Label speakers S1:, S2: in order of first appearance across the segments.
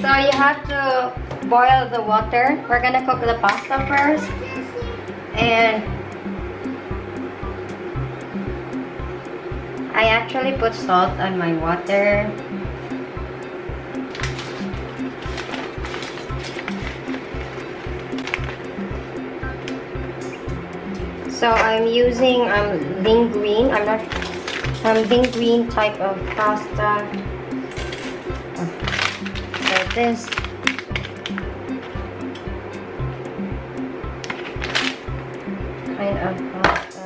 S1: So you have to boil the water. We're gonna cook the pasta first. And I actually put salt on my water. So I'm using um, linguine. I'm not um, linguine type of pasta. This. Kind of pasta.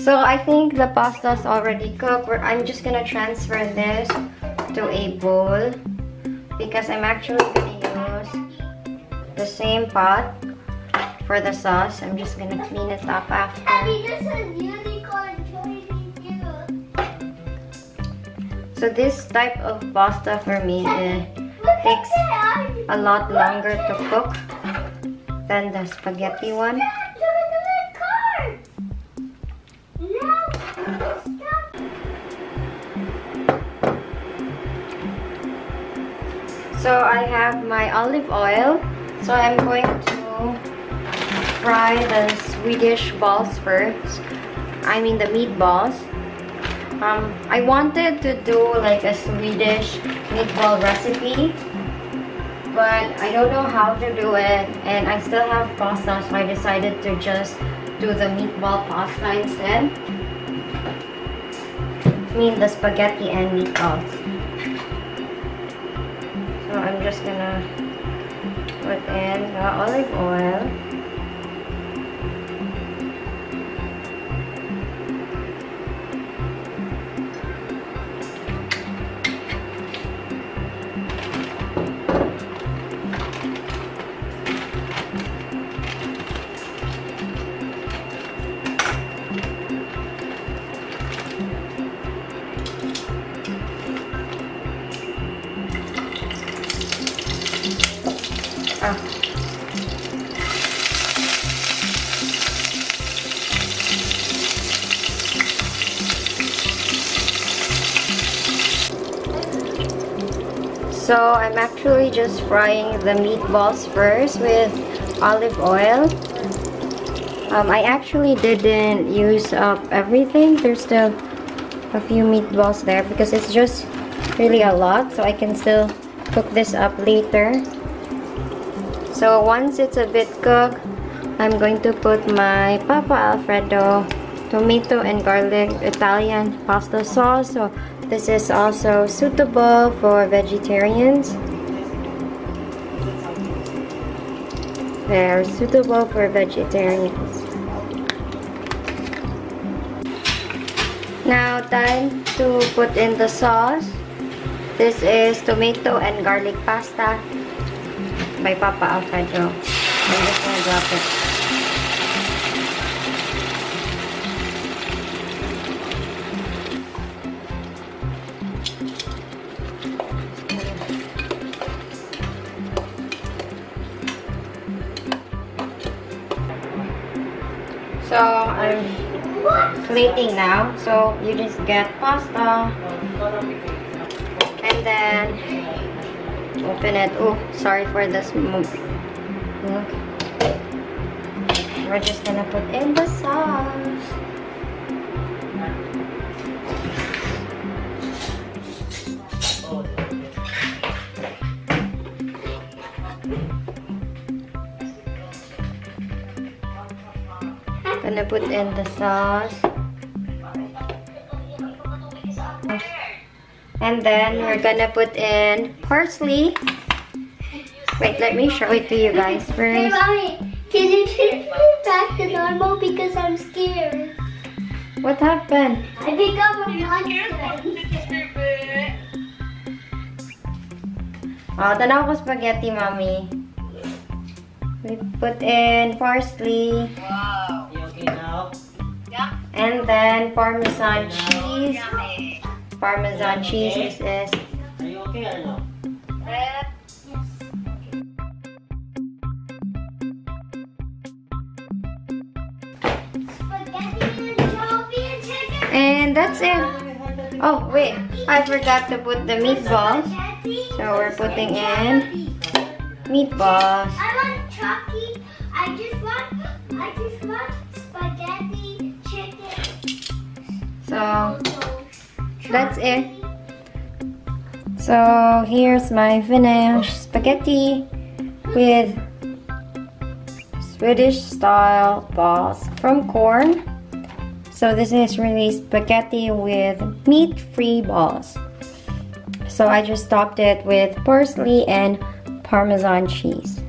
S1: So I think the pasta is already cooked. I'm just gonna transfer this to a bowl because I'm actually gonna use the same pot for the sauce. I'm just gonna clean it up after. So this type of pasta for me eh, Takes a lot longer to cook than the spaghetti one. So I have my olive oil. So I'm going to fry the Swedish balls first. I mean the meatballs. Um, I wanted to do like a Swedish meatball recipe, but I don't know how to do it, and I still have pasta, so I decided to just do the meatball pasta instead. I mean the spaghetti and meatballs. So I'm just gonna put in the olive oil. So I'm actually just frying the meatballs first with olive oil. Um, I actually didn't use up everything. There's still a few meatballs there because it's just really a lot so I can still cook this up later. So once it's a bit cooked, I'm going to put my Papa Alfredo tomato and garlic Italian pasta sauce. So this is also suitable for vegetarians. They're suitable for vegetarians. Now time to put in the sauce. This is tomato and garlic pasta by Papa Alfredo. I'm just gonna drop it. So I'm plating now. So you just get pasta and then open it. Oh, sorry for the smoke. Look. We're just gonna put in the sauce. Gonna put in the sauce. And then we're gonna put in parsley. Wait, let me show it to you guys
S2: Hey,
S1: first.
S2: mommy, can you turn me back to normal because I'm scared?
S1: What happened?
S2: I become a monster.
S1: Oh, tanaw ko spaghetti, mommy. We put in parsley.
S3: Wow. You okay now?
S1: And then parmesan cheese. Parmesan cheese is this.
S3: Are you okay or no?
S2: And Jovi and
S1: that's it. Oh, wait. I forgot to put the meatballs. So we're putting in meatballs. That's it. So here's my finished spaghetti with Swedish style balls from Quorn. So this is really spaghetti with meat-free balls. So I just topped it with parsley and parmesan cheese.